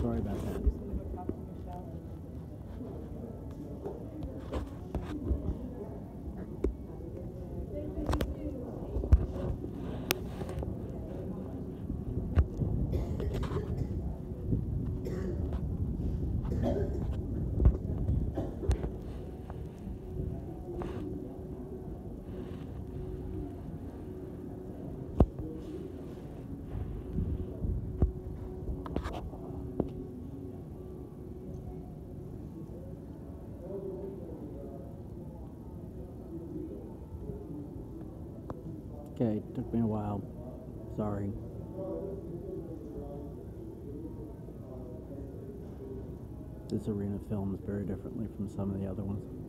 Sorry about that. Okay, took me a while. Sorry. This arena films very differently from some of the other ones.